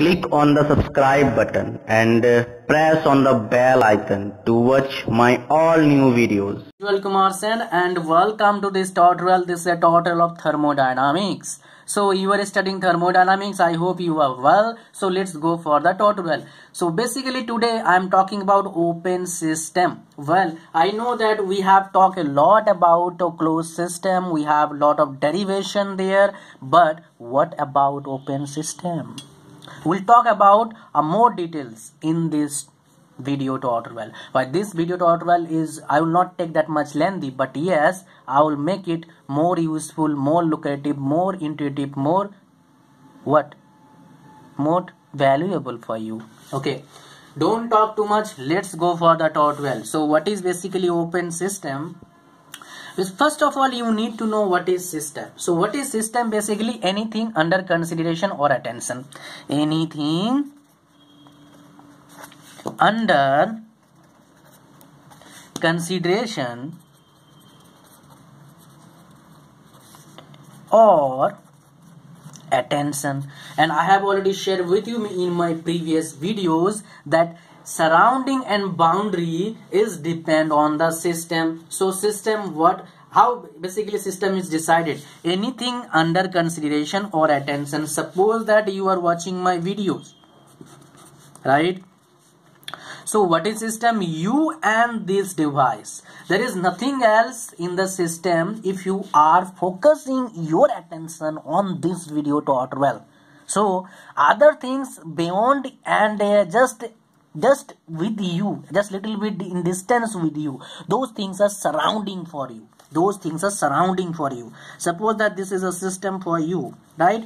Click on the subscribe button and uh, press on the bell icon to watch my all new videos. Welcome Arsen and welcome to this tutorial. This is a tutorial of thermodynamics. So you are studying thermodynamics. I hope you are well. So let's go for the tutorial. So basically today I am talking about open system. Well, I know that we have talked a lot about a closed system. We have a lot of derivation there. But what about open system? We'll talk about uh, more details in this video tutorial but this video tutorial is i will not take that much lengthy but yes i will make it more useful more lucrative more intuitive more what? More valuable for you. Okay. Don't talk too much. Let's go for the tutorial so what is basically open system first of all you need to know what is system. So what is system? Basically anything under consideration or attention. Anything under consideration or attention. And i have already shared with you in my previous videos that surrounding and boundary is depend on the system. So system what how basically system is decided? Anything under consideration or attention suppose that you are watching my videos right? So what is system? You and this device. There is nothing else in the system if you are focusing your attention on this video tutorial so other things beyond and uh, just just with you just little bit in distance with you those things are surrounding for you those things are surrounding for you. Suppose that this is a system for you right?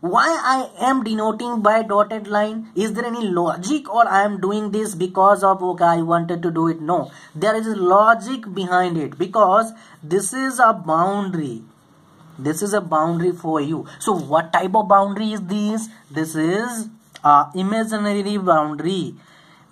Why I am denoting by dotted line? Is there any logic or I am doing this because of okay I wanted to do it? No. There is logic behind it because this is a boundary. This is a boundary for you. So what type of boundary is this? This is uh, imaginary boundary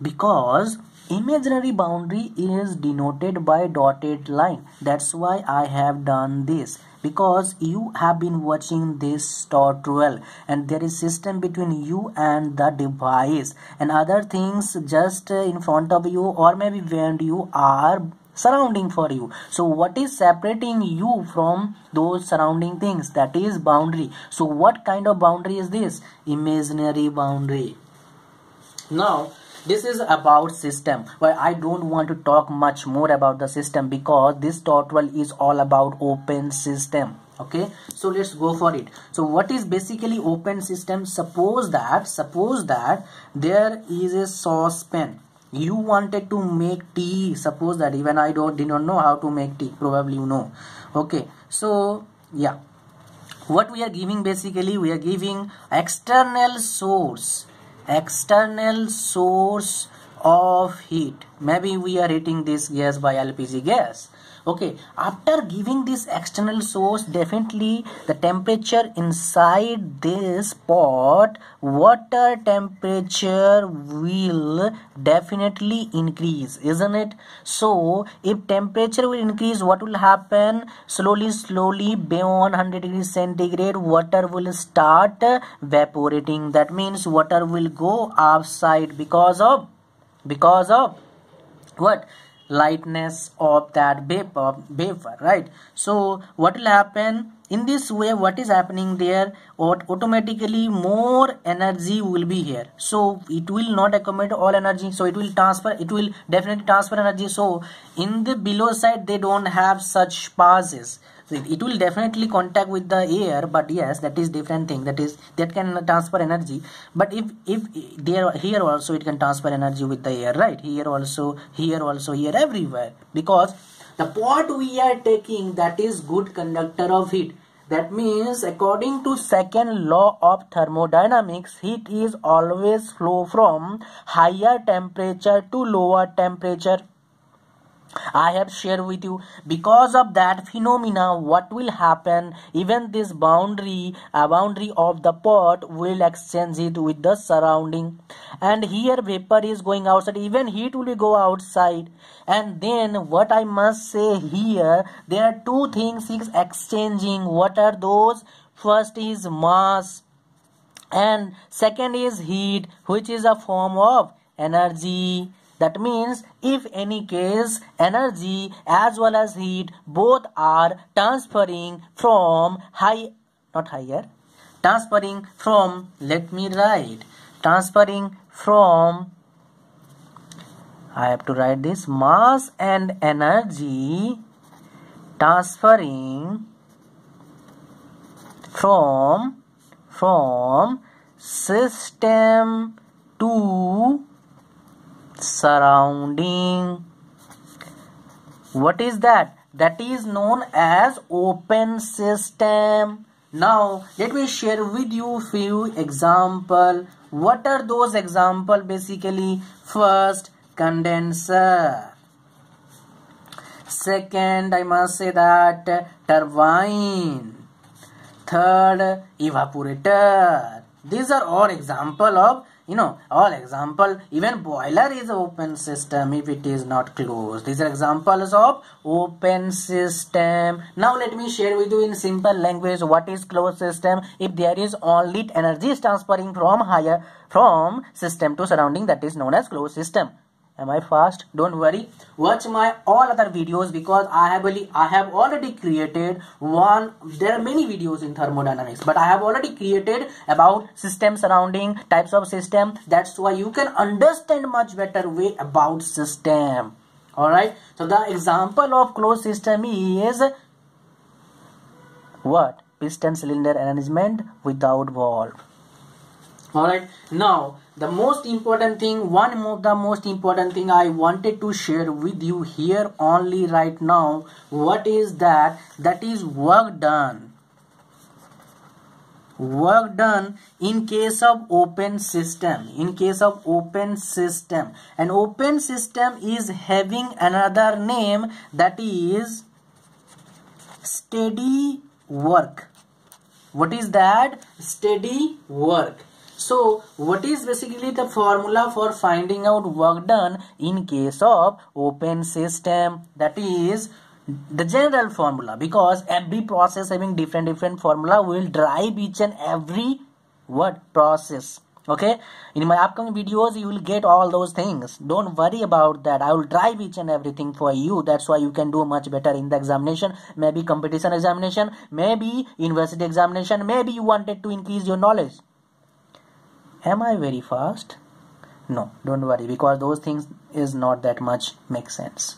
because imaginary boundary is denoted by dotted line. That's why i have done this. Because you have been watching this tutorial and there is system between you and the device. And other things just in front of you or maybe when you are surrounding for you. So what is separating you from those surrounding things? That is boundary. So what kind of boundary is this? Imaginary boundary. Now this is about system. But i don't want to talk much more about the system because this tutorial is all about open system. Okay? So let's go for it. So what is basically open system? Suppose that suppose that there is a saucepan you wanted to make tea. Suppose that even i don't did not know how to make tea. Probably you know. Okay? So yeah. What we are giving basically we are giving external source external source of heat. Maybe we are heating this gas by lpg gas okay after giving this external source definitely the temperature inside this pot water temperature will definitely increase isn't it? So if temperature will increase what will happen? Slowly slowly beyond 100 degrees centigrade water will start evaporating. That means water will go outside because of because of what lightness of that vapor vapor right? So what will happen? In this way what is happening there? Automatically more energy will be here. So it will not accommodate all energy. So it will transfer it will definitely transfer energy. So in the below side they don't have such passes it will definitely contact with the air but yes that is different thing. That is that can transfer energy. But if if there here also it can transfer energy with the air right? Here also here also here everywhere. Because the pot we are taking that is good conductor of heat. That means according to second law of thermodynamics heat is always flow from higher temperature to lower temperature I have shared with you because of that phenomena what will happen? Even this boundary a boundary of the pot will exchange it with the surrounding. And here vapor is going outside. Even heat will go outside. And then what I must say here there are two things is exchanging. What are those? First is mass. And second is heat which is a form of energy that means if any case energy as well as heat both are transferring from high not higher transferring from let me write transferring from I have to write this mass and energy transferring from from system to surrounding. What is that? That is known as open system. Now let me share with you few example. What are those example basically? First condenser. Second i must say that turbine. Third evaporator. These are all example of you know all example even boiler is open system if it is not closed. These are examples of open system. Now let me share with you in simple language what is closed system. If there is only energy is transferring from higher from system to surrounding that is known as closed system am i fast? Don't worry. Watch my all other videos because i have i have already created one there are many videos in thermodynamics but i have already created about system surrounding types of system. That's why you can understand much better way about system. All right? So the example of closed system is what? Piston cylinder arrangement without valve all right now the most important thing one of the most important thing i wanted to share with you here only right now what is that? That is work done. Work done in case of open system in case of open system. An open system is having another name that is steady work. What is that? Steady work so what is basically the formula for finding out work done in case of open system? That is the general formula because every process having different different formula will drive each and every what process. Okay? In my upcoming videos you will get all those things. Don't worry about that. I will drive each and everything for you. That's why you can do much better in the examination. Maybe competition examination maybe university examination maybe you wanted to increase your knowledge am i very fast? No don't worry because those things is not that much make sense.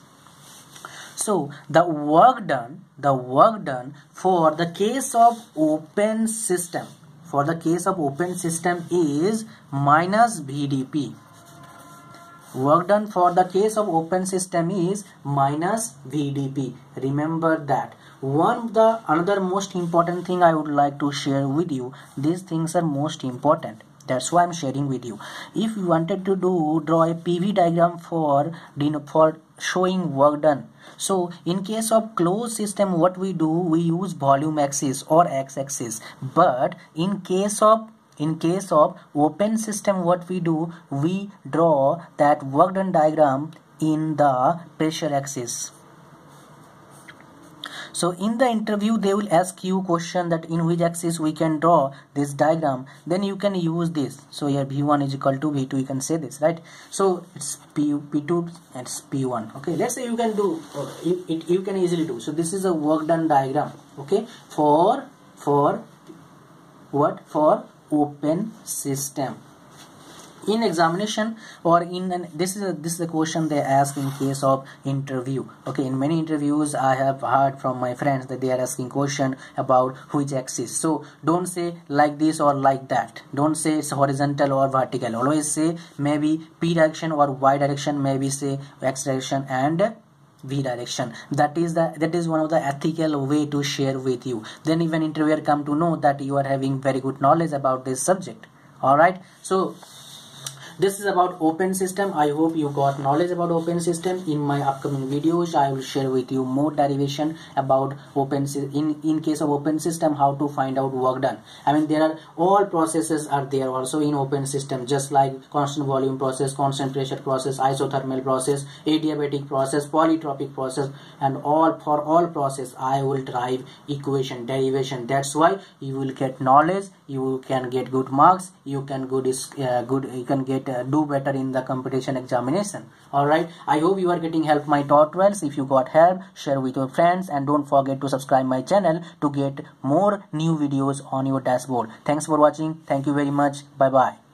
So the work done the work done for the case of open system for the case of open system is minus vdp work done for the case of open system is minus vdp remember that. One the another most important thing i would like to share with you these things are most important that's why i'm sharing with you. If you wanted to do draw a pv diagram for for showing work done. So in case of closed system what we do we use volume axis or x-axis but in case of in case of open system what we do we draw that work done diagram in the pressure axis so in the interview they will ask you question that in which axis we can draw this diagram. Then you can use this. So here v1 is equal to v2 you can say this right? So it's p p2 and it's p1 okay? Let's say you can do it, you can easily do. So this is a work done diagram okay? For for what? For open system in examination or in an, this is a, this is a question they ask in case of interview. Okay in many interviews i have heard from my friends that they are asking question about which axis. So don't say like this or like that. Don't say it's horizontal or vertical. Always say maybe p direction or y direction maybe say x direction and v direction. That is the that is one of the ethical way to share with you. Then even interviewer come to know that you are having very good knowledge about this subject. All right so this is about open system. I hope you got knowledge about open system. In my upcoming videos i will share with you more derivation about open in in case of open system how to find out work done. I mean there are all processes are there also in open system just like constant volume process constant pressure process isothermal process adiabatic process polytropic process and all for all process i will drive equation derivation. That's why you will get knowledge you can get good marks you can good uh, good you can get uh, do better in the competition examination. All right. I hope you are getting help my tutorials if you got help share with your friends. And don't forget to subscribe my channel to get more new videos on your dashboard. Thanks for watching. Thank you very much. Bye bye